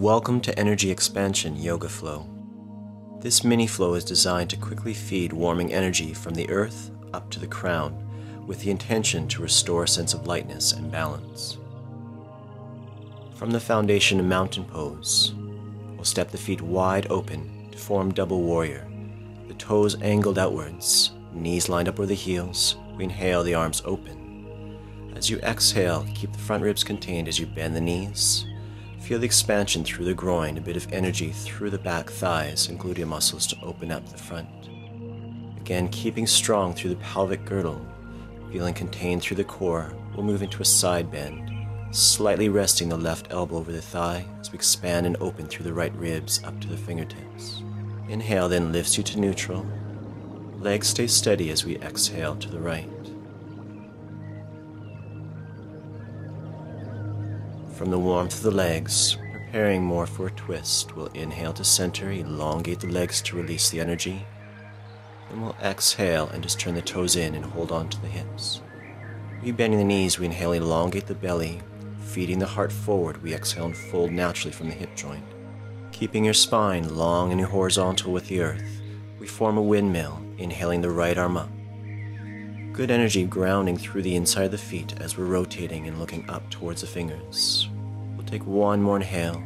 Welcome to Energy Expansion Yoga Flow. This mini flow is designed to quickly feed warming energy from the earth up to the crown with the intention to restore a sense of lightness and balance. From the foundation of mountain pose, we'll step the feet wide open to form double warrior, the toes angled outwards, knees lined up with the heels. We inhale, the arms open. As you exhale, keep the front ribs contained as you bend the knees. Feel the expansion through the groin, a bit of energy through the back thighs and gluteal muscles to open up the front. Again, keeping strong through the pelvic girdle, feeling contained through the core, we'll move into a side bend slightly resting the left elbow over the thigh as we expand and open through the right ribs up to the fingertips. Inhale then lifts you to neutral. Legs stay steady as we exhale to the right. From the warmth of the legs, preparing more for a twist, we'll inhale to center, elongate the legs to release the energy. Then we'll exhale and just turn the toes in and hold on to the hips. Rebending the knees, we inhale, elongate the belly, Feeding the heart forward, we exhale and fold naturally from the hip joint. Keeping your spine long and horizontal with the earth, we form a windmill, inhaling the right arm up. Good energy grounding through the inside of the feet as we're rotating and looking up towards the fingers. We'll take one more inhale,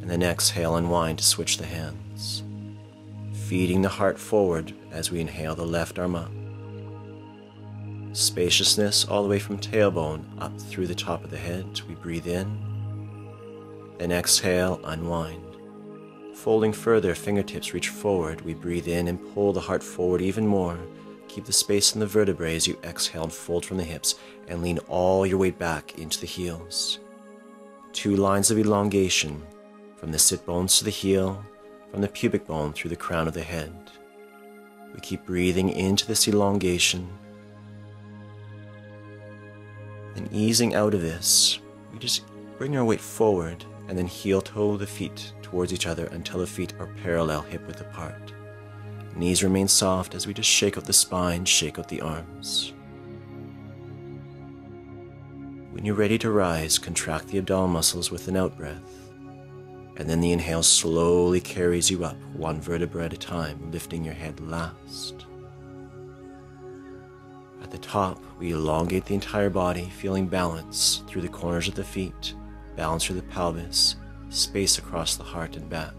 and then exhale, unwind to switch the hands. Feeding the heart forward as we inhale the left arm up. Spaciousness all the way from tailbone up through the top of the head. We breathe in. Then exhale, unwind. Folding further, fingertips reach forward. We breathe in and pull the heart forward even more. Keep the space in the vertebrae as you exhale and fold from the hips and lean all your weight back into the heels. Two lines of elongation from the sit bones to the heel, from the pubic bone through the crown of the head. We keep breathing into this elongation and easing out of this, we just bring our weight forward and then heel toe the feet towards each other until the feet are parallel hip width apart. Knees remain soft as we just shake out the spine, shake out the arms. When you're ready to rise, contract the abdominal muscles with an out breath. And then the inhale slowly carries you up, one vertebra at a time, lifting your head last. At the top, we elongate the entire body, feeling balance through the corners of the feet, balance through the pelvis, space across the heart and back.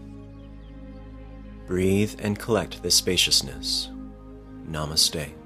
Breathe and collect this spaciousness. Namaste.